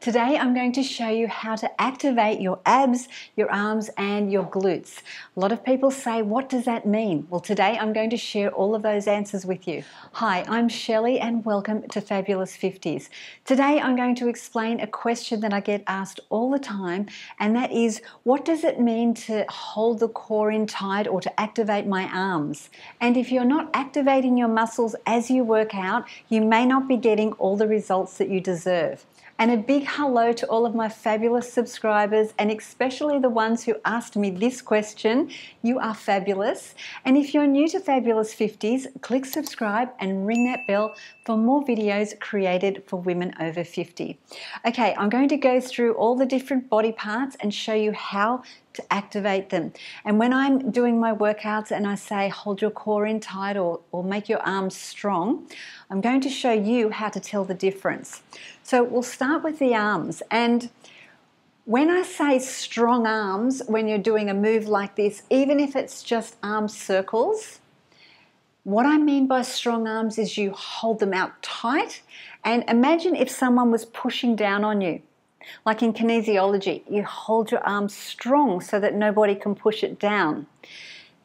Today I'm going to show you how to activate your abs, your arms and your glutes. A lot of people say, what does that mean? Well, today I'm going to share all of those answers with you. Hi, I'm Shelley and welcome to Fabulous 50s. Today I'm going to explain a question that I get asked all the time and that is, what does it mean to hold the core in tight or to activate my arms? And if you're not activating your muscles as you work out, you may not be getting all the results that you deserve. And a big hello to all of my fabulous subscribers, and especially the ones who asked me this question. You are fabulous. And if you're new to Fabulous 50s, click subscribe and ring that bell for more videos created for women over 50. Okay, I'm going to go through all the different body parts and show you how to activate them. And when I'm doing my workouts and I say hold your core in tight or, or make your arms strong, I'm going to show you how to tell the difference. So we'll start with the arms. And when I say strong arms, when you're doing a move like this, even if it's just arm circles, what I mean by strong arms is you hold them out tight and imagine if someone was pushing down on you. Like in kinesiology, you hold your arm strong so that nobody can push it down.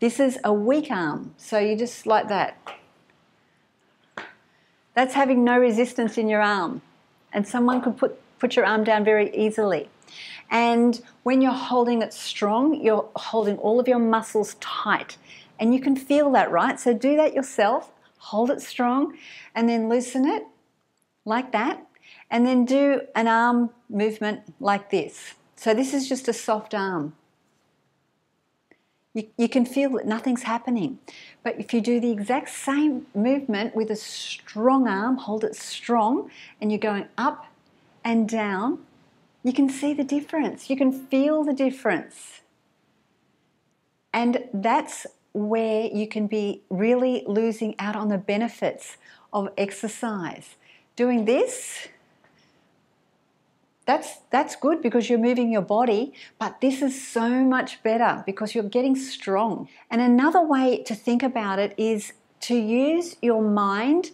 This is a weak arm, so you just like that. That's having no resistance in your arm. And someone could put, put your arm down very easily. And when you're holding it strong, you're holding all of your muscles tight. And you can feel that, right? So do that yourself. Hold it strong and then loosen it like that and then do an arm movement like this. So this is just a soft arm. You, you can feel that nothing's happening. But if you do the exact same movement with a strong arm, hold it strong, and you're going up and down, you can see the difference. You can feel the difference. And that's where you can be really losing out on the benefits of exercise. Doing this, that's that's good because you're moving your body but this is so much better because you're getting strong. And another way to think about it is to use your mind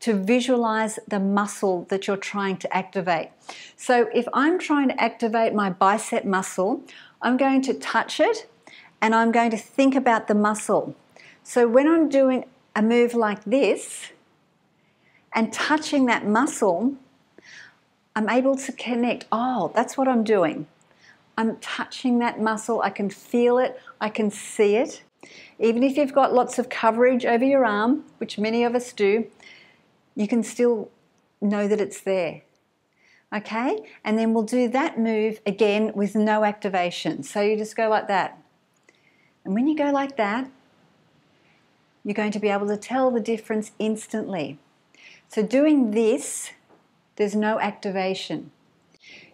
to visualize the muscle that you're trying to activate. So if i'm trying to activate my bicep muscle i'm going to touch it and i'm going to think about the muscle. So when i'm doing a move like this and touching that muscle I'm able to connect. Oh, that's what I'm doing. I'm touching that muscle. I can feel it. I can see it. Even if you've got lots of coverage over your arm, which many of us do, you can still know that it's there. Okay? And then we'll do that move again with no activation. So you just go like that. And when you go like that, you're going to be able to tell the difference instantly. So doing this there's no activation.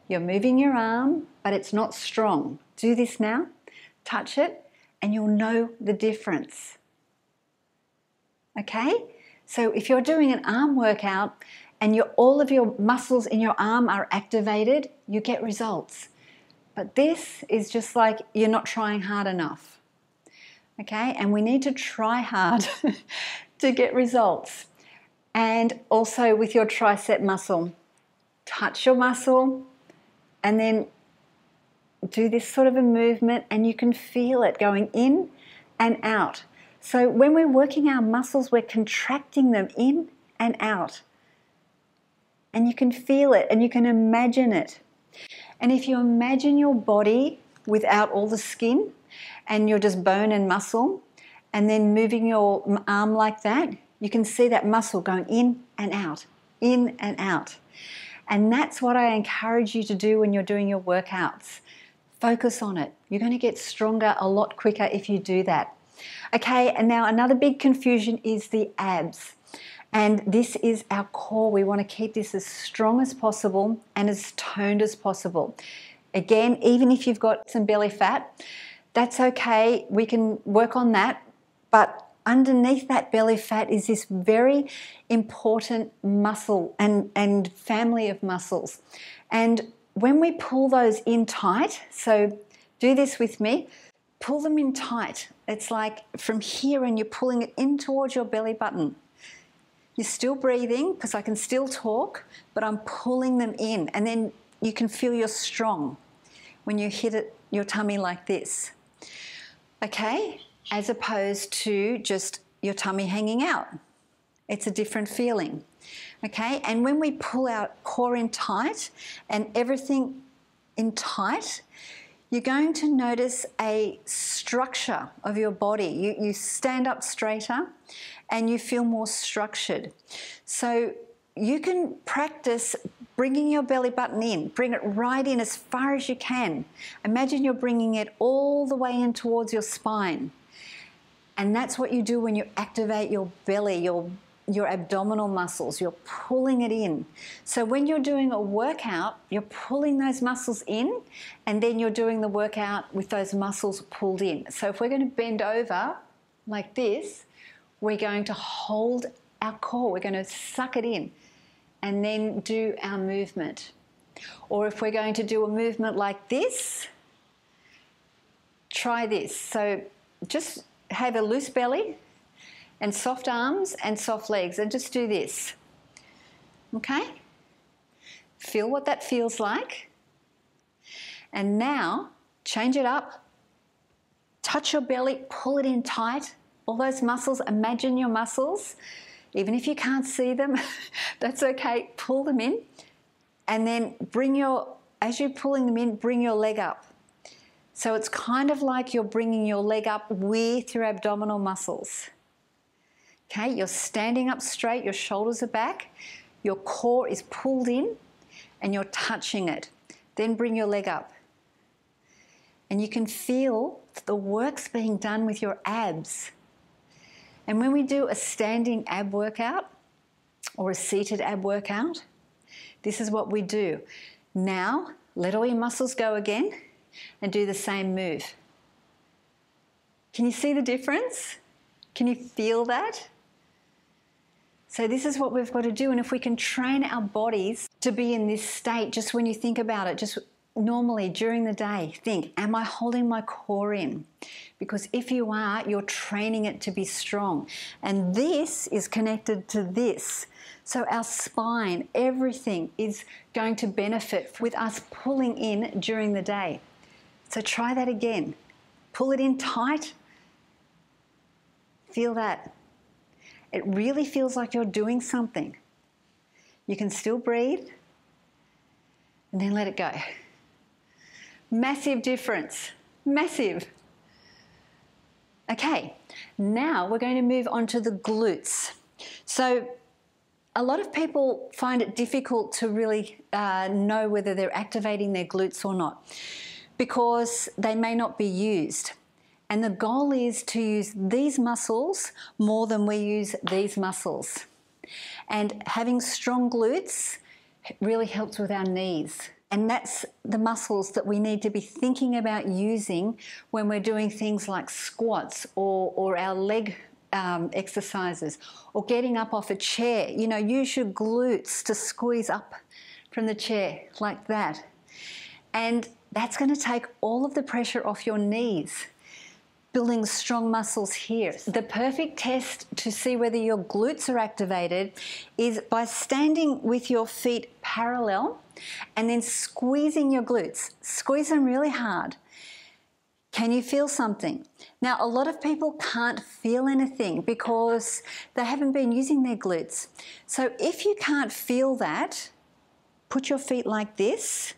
You're moving your arm, but it's not strong. Do this now. Touch it, and you'll know the difference. Okay? So if you're doing an arm workout and all of your muscles in your arm are activated, you get results. But this is just like you're not trying hard enough. Okay? And we need to try hard to get results and also with your tricep muscle. Touch your muscle and then do this sort of a movement, and you can feel it going in and out. So when we're working our muscles, we're contracting them in and out. And you can feel it and you can imagine it. And if you imagine your body without all the skin and you're just bone and muscle, and then moving your arm like that, you can see that muscle going in and out, in and out. And that's what I encourage you to do when you're doing your workouts. Focus on it. You're going to get stronger a lot quicker if you do that. Okay, and now another big confusion is the abs. And this is our core. We want to keep this as strong as possible and as toned as possible. Again, even if you've got some belly fat, that's okay. We can work on that. But underneath that belly fat is this very important muscle and, and family of muscles. And when we pull those in tight, so do this with me, pull them in tight. It's like from here and you're pulling it in towards your belly button. You're still breathing because I can still talk, but I'm pulling them in. And then you can feel you're strong when you hit it, your tummy like this. Okay? As opposed to just your tummy hanging out. It's a different feeling. Okay? And when we pull our core in tight and everything in tight, you're going to notice a structure of your body. You, you stand up straighter and you feel more structured. So you can practice bringing your belly button in. Bring it right in as far as you can. Imagine you're bringing it all the way in towards your spine. And that's what you do when you activate your belly, your your abdominal muscles, you're pulling it in. So when you're doing a workout, you're pulling those muscles in and then you're doing the workout with those muscles pulled in. So if we're going to bend over like this, we're going to hold our core, we're going to suck it in and then do our movement. Or if we're going to do a movement like this, try this. So just have a loose belly, and soft arms and soft legs and just do this. Okay? Feel what that feels like. And now change it up. Touch your belly, pull it in tight. All those muscles, imagine your muscles. Even if you can't see them, that's okay. Pull them in. And then bring your, as you're pulling them in, bring your leg up. So it's kind of like you're bringing your leg up with your abdominal muscles. Okay, you're standing up straight, your shoulders are back, your core is pulled in, and you're touching it. Then bring your leg up. And you can feel the work's being done with your abs. And when we do a standing ab workout or a seated ab workout, this is what we do. Now, let all your muscles go again and do the same move. Can you see the difference? Can you feel that? So, this is what we've got to do. And if we can train our bodies to be in this state, just when you think about it, just normally during the day, think, Am I holding my core in? Because if you are, you're training it to be strong. And this is connected to this. So, our spine, everything is going to benefit with us pulling in during the day. So, try that again. Pull it in tight. Feel that. It really feels like you're doing something. You can still breathe and then let it go. Massive difference. Massive. Okay, now we're going to move on to the glutes. So, a lot of people find it difficult to really uh, know whether they're activating their glutes or not because they may not be used. And the goal is to use these muscles more than we use these muscles. And having strong glutes really helps with our knees. And that's the muscles that we need to be thinking about using when we're doing things like squats or, or our leg um, exercises or getting up off a chair. You know, use your glutes to squeeze up from the chair like that. And that's going to take all of the pressure off your knees building strong muscles here. The perfect test to see whether your glutes are activated is by standing with your feet parallel and then squeezing your glutes. Squeeze them really hard. Can you feel something? Now, a lot of people can't feel anything because they haven't been using their glutes. So, if you can't feel that, put your feet like this,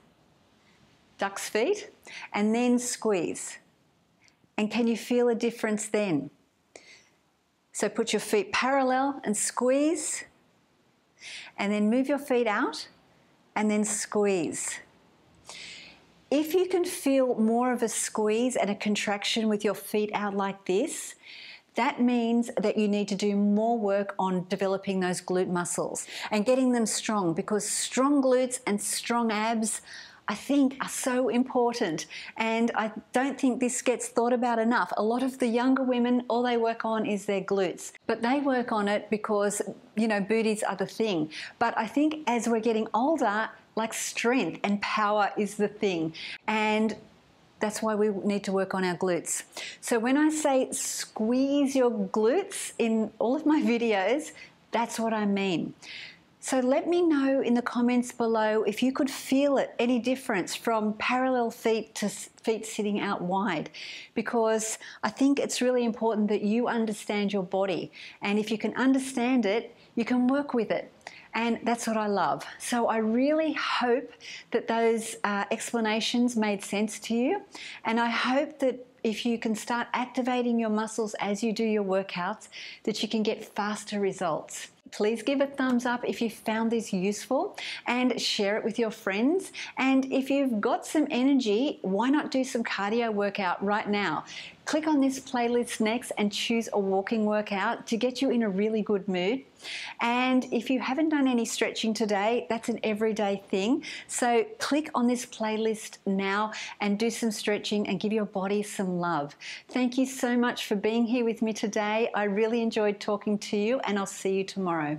duck's feet, and then squeeze. And can you feel a difference then? So put your feet parallel and squeeze, and then move your feet out and then squeeze. If you can feel more of a squeeze and a contraction with your feet out like this, that means that you need to do more work on developing those glute muscles and getting them strong because strong glutes and strong abs I think are so important. And I don't think this gets thought about enough. A lot of the younger women, all they work on is their glutes, but they work on it because, you know, booties are the thing. But I think as we're getting older, like strength and power is the thing. And that's why we need to work on our glutes. So when I say squeeze your glutes in all of my videos, that's what I mean. So let me know in the comments below if you could feel it, any difference from parallel feet to feet sitting out wide, because I think it's really important that you understand your body. And if you can understand it, you can work with it. And that's what I love. So I really hope that those uh, explanations made sense to you. And I hope that if you can start activating your muscles as you do your workouts, that you can get faster results. Please give a thumbs up if you found this useful and share it with your friends. And if you've got some energy, why not do some cardio workout right now? Click on this playlist next and choose a walking workout to get you in a really good mood. And if you haven't done any stretching today, that's an everyday thing. So click on this playlist now and do some stretching and give your body some love. Thank you so much for being here with me today. I really enjoyed talking to you and I'll see you tomorrow.